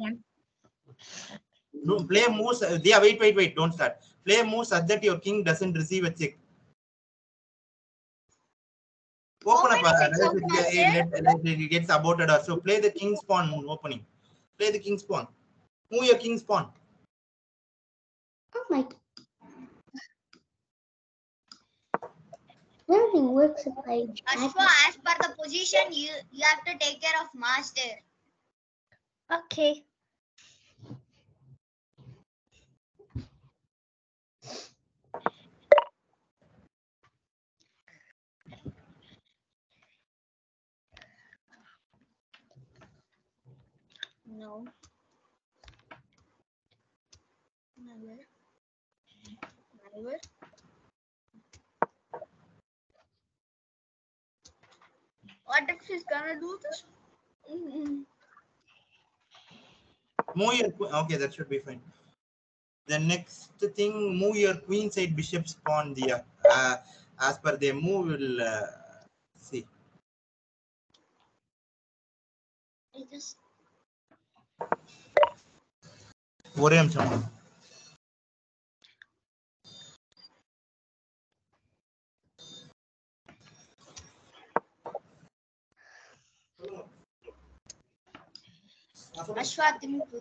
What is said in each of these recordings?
again. No, play moves. uh, Yeah, wait, wait, wait. Don't start. Play moves such that your king doesn't receive a check. Open up. many uh, unless it, get- unless it gets aborted. So play the king's pawn opening. Play the king's pawn. Move your king's pawn. Oh my. Nothing works if I drag Ashwa, as per the position, you you have to take care of master. Okay. No. Never. Never. What if she's gonna do this? Mm-mm. Move your que- okay, that should be fine. The next thing, move your queen side bishop's pawn there. Uh, as per the move, will uh, see. I just ஒரே நிமிஷம் Ashwa Timku.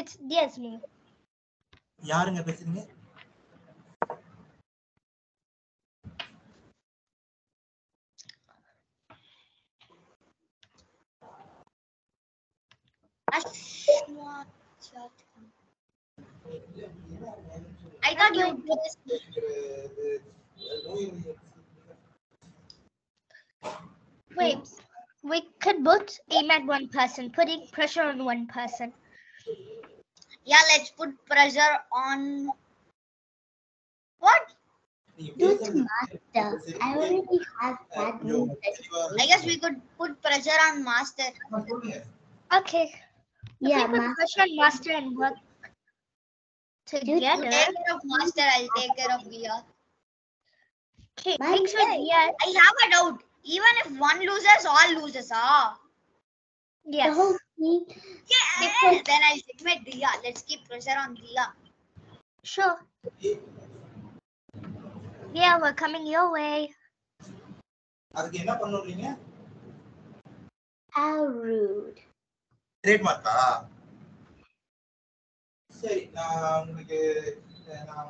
It's yes, me. யாருங்க பேசுறீங்க Ashwa. I thought you would do this. Wait, We could both aim at one person, putting pressure on one person. Yeah, let's put pressure on. What? do master. I already have that move. I guess we could put pressure on master. Okay. If Yeah, we put master. pressure on master and work You together. take care of master, I'll take care of Dhiya. Okay, My make sure guy. yeah, I have a doubt. Even if one loses, all loses. Ah. Yes. Yeah. Then I'll sit with Dhiya. Let's keep pressure on Dhiya. Sure. Yeah, we're coming your way. அதுக்கு என்ன பண்ணுறீங்க How rude. Great மார்க்கா சரி நான் உங்களுக்கு நான்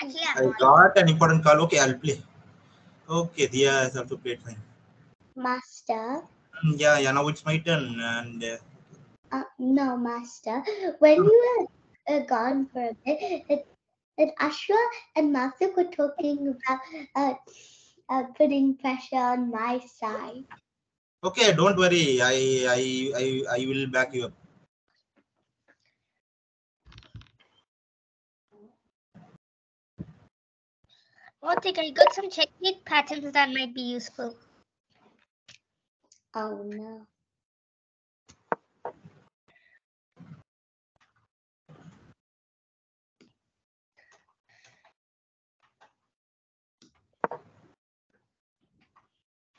I'm I got an important call. Okay, I'll play. Okay, Dhiya has also played fine. Master. Mm, Yeah, yeah. Now it's my turn, and uh, Uh, no, Master. When you were uh, gone for a bit, it, it Ashwa and Master were talking about uh, uh, putting pressure on my side. okay, don't worry. I, I, I, I will back you up. Mauthik, I got some checkmate patterns that might be useful. Oh no.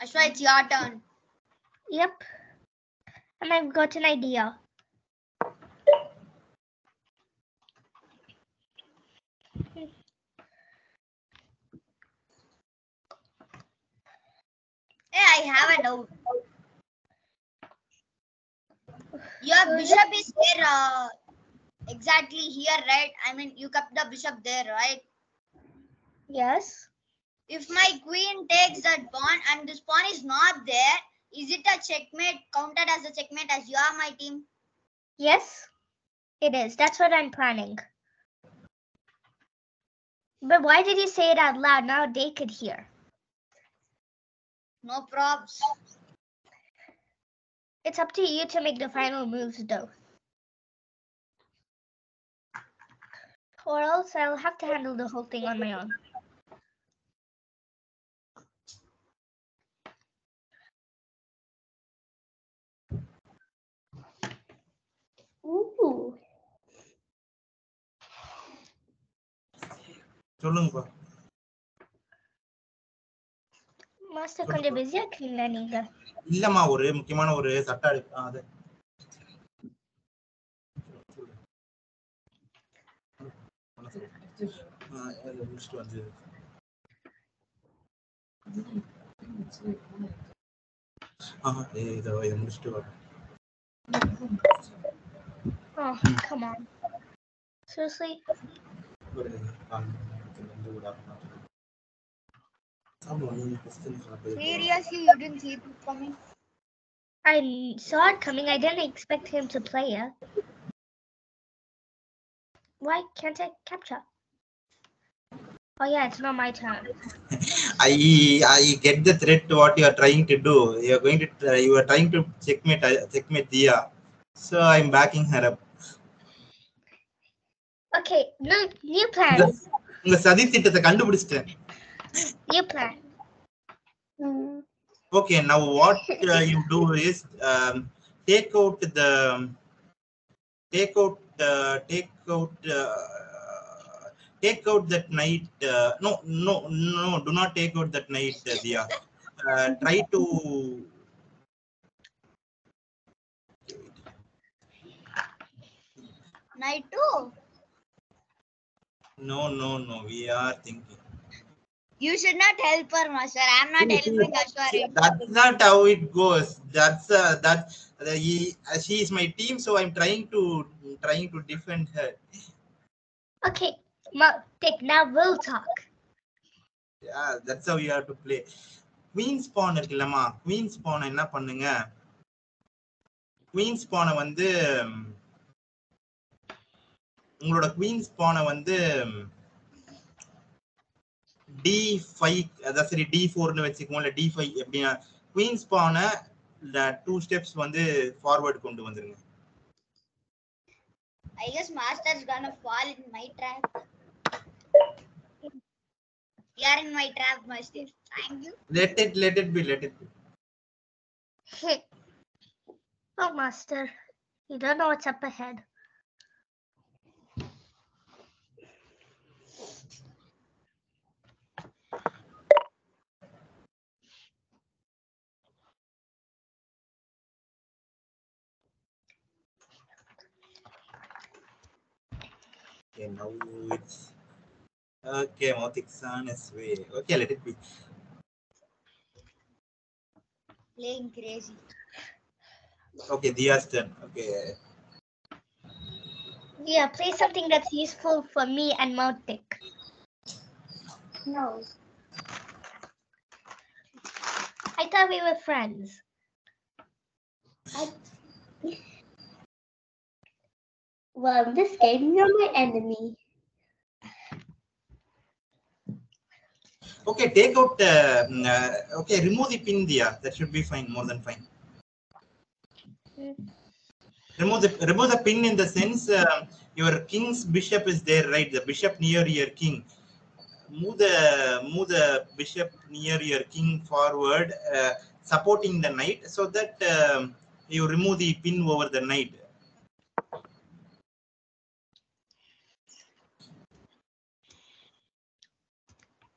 Ashwa, it's your turn. Yep. And I've got an idea. Hey, I have a doubt. Your bishop is here, uh, exactly here, right? I mean, you kept the bishop there, right? Yes. If my queen takes that pawn and this pawn is not there, is it a checkmate counted as a checkmate as you are my team? Yes. It is. That's what I'm planning. But why did you say it out loud? Now they could hear. No props. It's up to you to make the final moves, though. Or else I'll have to handle the whole thing on my own. சொல்லுங்கப்பா. Master கொஞ்சம் பிஸியா இருக்கீங்களா நீங்க? இல்லம்மா ஒரு முக்கியமான ஒரு சட்ட அடிப்பு அது. முடிச்சுட்டு வரேன். Oh, hmm. come on. Seriously? Seriously, you didn't see it coming? I saw it coming. I didn't expect him to play it. Why can't I capture? Oh yeah, it's not my turn. I I get the threat what you are trying to do. You are going to you are trying to checkmate uh, checkmate Dhiya. So I'm backing her up. Okay, no, new plan. உங்க சதி திட்டத்தை கண்டுபிடிச்சிட்டேன். New plan. Hmm. Okay, now what uh, you do is um, take out the take out uh, take out uh, take out that knight. Uh, no, no, no. Do not take out that knight, uh, Dhiya. Uh, try to night too. No, no, no. We are thinking. You should not help her, Master. I'm not helping Ashwari. That's not how it goes. That's uh, that. Uh, he, uh, she is my team, so I'm trying to trying to defend her. Okay, Ma- Dick, now we'll talk. Yeah, that's how you have to play. Queen span இருக்குல்லம்மா queen span என்ன பண்ணுங்க queen ஸ்பானை வந்து ம், உங்களோட queen ஸ்பானை வந்து D five அதான் சரி D ஃபோர்னு வச்சுக்கோங்க இல்லை டி ஃபைவ் எப்படின்னா குவீன் ஸ்பானை டூ ஸ்டெப்ஸ் வந்து ஃபார்வர்ட் கொண்டு வந்துருங்க I guess Master's gonna fall in my trap. You're in my trap, Master. Thank you. Let it let it be let it be Hey. Oh, Master, you don't know what's up ahead. Okay, now it's okay. Mauthik's on his way. Okay, let it be. Playing crazy. Okay, Dhiya's turn. Okay. Yeah, play something that's useful for me and Mauthik. No. I thought we were friends. I... Well, in this game, you're my enemy. Okay, take out. Uh, uh, okay, remove the pin, there. That should be fine. More than fine. Remove the remove the pin in the sense uh, your king's bishop is there, right? The bishop near your king. Move the move the bishop near your king forward, uh, supporting the knight, so that um, you remove the pin over the knight.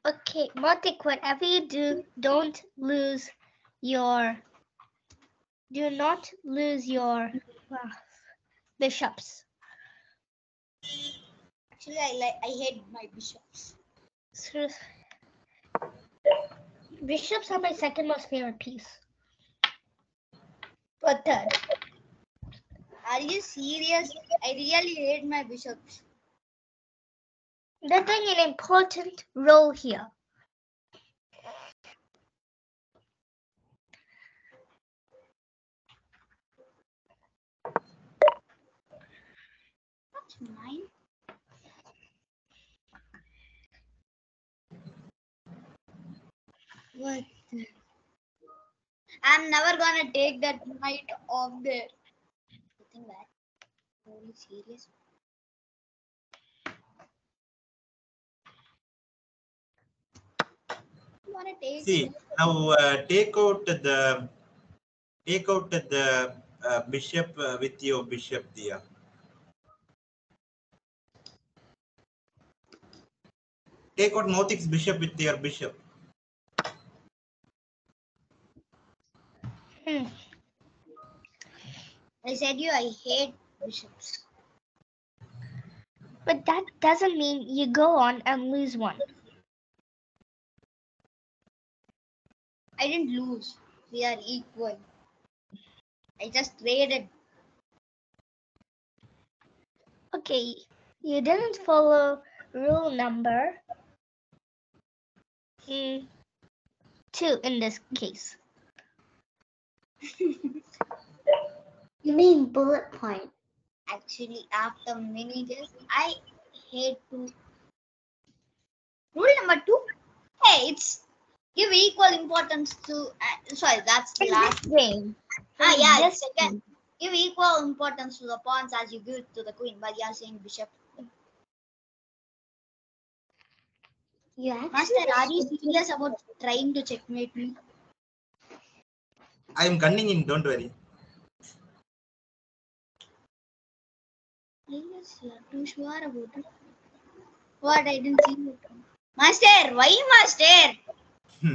Okay, Mauthik, whatever you do, don't lose your. Do not lose your uh, bishops. Actually, I like. I hate my bishops. Of- Bishops are my second most favorite piece. But third. Are you serious? I really hate my bishops. They're playing an important role here. Nine. What? the- I'm never gonna take that knight off there. You think that? Really serious? You wanna take See, now uh, take out the take out the uh, bishop uh, with your bishop there. Take out Mauthik's bishop with your bishop. Hmm. I said you I hate bishops. But that doesn't mean you go on and lose one. I didn't lose. We are equal. I just traded. Okay, you didn't follow rule number mm, two in this case. You mean bullet point? Actually, after many days, I hate to. Rule number two. Hey, it's give equal importance to. Uh, sorry, that's the last. this game. Ah, yeah, this it's second. Give equal importance to the pawns as you give to the queen, but you are saying bishop. You Master, are you serious about trying to checkmate me? I am gunning in, don't worry. Yes, you are too sure about it. What? I didn't see it. Master, why, Master?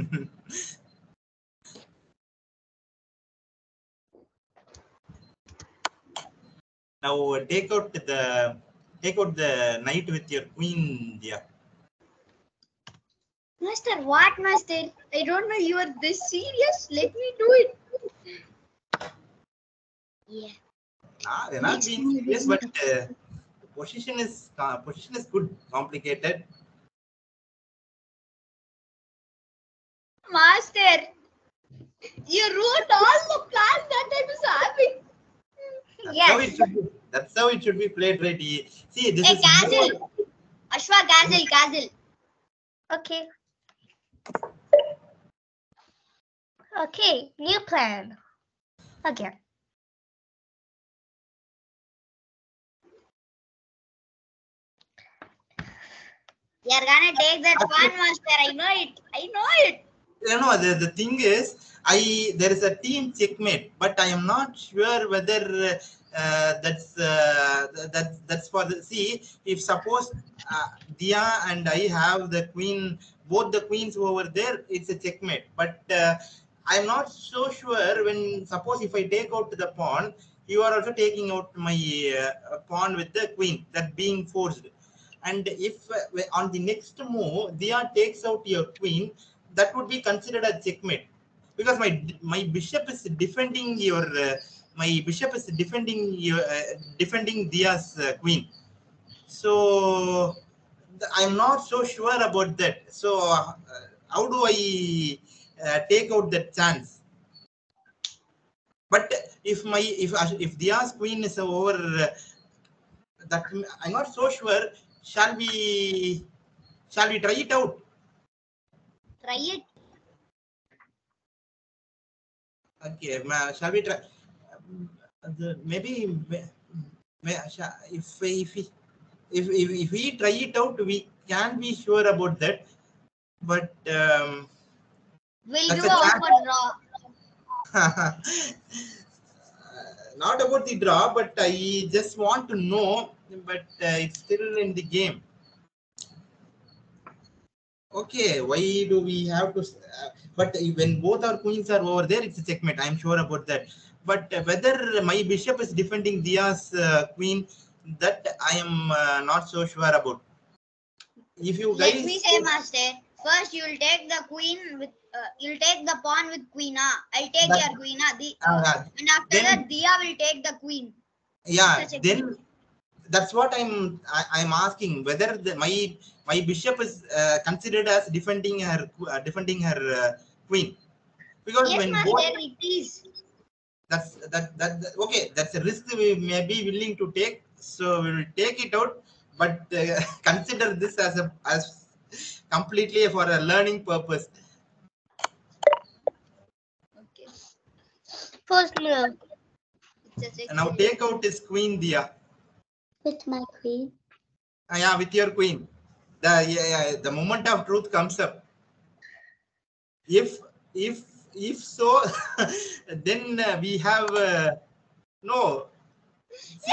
now take out the take out the knight with your queen there. Master, what, Master? I don't know you are this serious. Let me do it. Yeah. Ah, they're not being serious, but uh, position is uh, position is good, complicated. Master, you ruined all the plans that I was having. That's Yes. how it be. That's how it should be played, right? He- See, this Hey, is Castle. more- Ashwa, Castle, Castle. Okay. Okay, new plan. Again. You're gonna take that one, Master. I know it. I know it. You know the, the thing is i there is a team checkmate but i am not sure whether uh, that's uh, that that's for the see if suppose uh, dhiya and i have the queen both the queens over there it's a checkmate. But uh, i'm not so sure when suppose if i take out the pawn you are also taking out my uh, pawn with the queen that being forced. And if uh, on the next move dhiya takes out your queen that would be considered a checkmate because my my bishop is defending your uh, my bishop is defending your uh, defending Dhiya's uh, queen. So I'm not so sure about that. So uh, how do I uh, take out that chance? But if my if Ash- if Dhiya's queen is over, uh, that I'm not so sure. Shall we shall we try it out? Try it. Okay, ma, shall we try? the- Maybe, may- may- if we- if if if if we try it out, we can be sure about that. But um, We'll do a a open draw. not about the draw, but I just want to know. But uh, it's still in the game. Okay, why do we have to? Uh, but when both our queens are over there, it's a checkmate. I'm sure about that. But uh, whether my bishop is defending Dhiya's uh, queen, that I am uh, not so sure about. If you guys, Let me say, Master. First, you'll take the queen with. Uh, you'll take the pawn with queen. Ah, I'll take That- your queen. Ah, the, and after then- that, Dhiya will take the queen. yeah, then that's what I'm I, I'm asking whether the, my my bishop is uh, considered as defending her uh, defending her uh, queen because Yes, when Master, both it is. that's that, that that okay that's a risk we may be willing to take So we will take it out, but uh, consider this as a as completely for a learning purpose. Okay. First move. And now take out his queen, Dhiya. With my queen. Ah, yeah, with your queen. The yeah, yeah, the moment of truth comes up. If if if so, then uh, we have uh, no.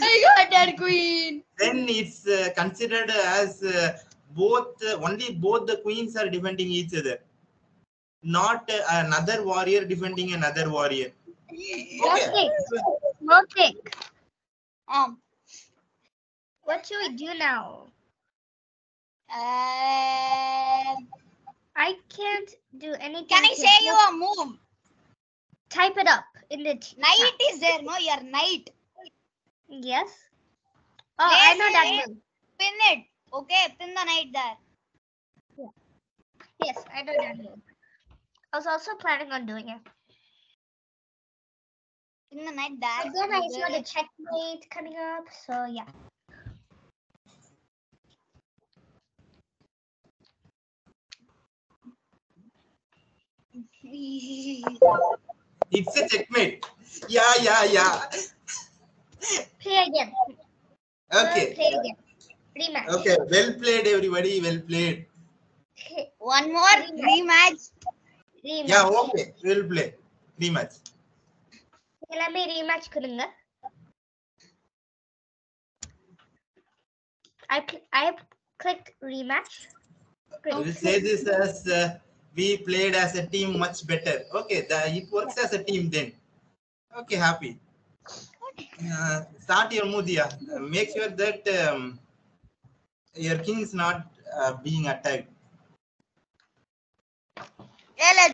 I got that queen. then it's uh, considered as uh, both uh, only both the queens are defending each other, not uh, another warrior defending another warrior. Okay. Small thing. Um. What should we do now? Um. I can't do anything. Can I say you a move? Type it up in the ch- Knight is there, no? Your knight. Yes. Oh, I know that move. Pin it. Okay, pin the knight there. Yes, I know that move. I was also planning on doing it. Pin the knight there. Again, I saw the There. checkmate coming up, so yeah. It's a checkmate. Yeah, yeah, yeah. Play again. Okay. Play again. Rematch. Okay. Well played, everybody. Well played. Okay. One more rematch. Rematch. Yeah. Okay. We'll play. Rematch. எல்லாமே rematch கொடுங்க. I cl- I clicked rematch. Great. We'll say this as uh, we played as a team much better. Okay. The, it works as a team then. Okay. Happy. Uh, start your move, Dia. Uh, Make sure that um, your king is not uh, being attacked. Yeah, let's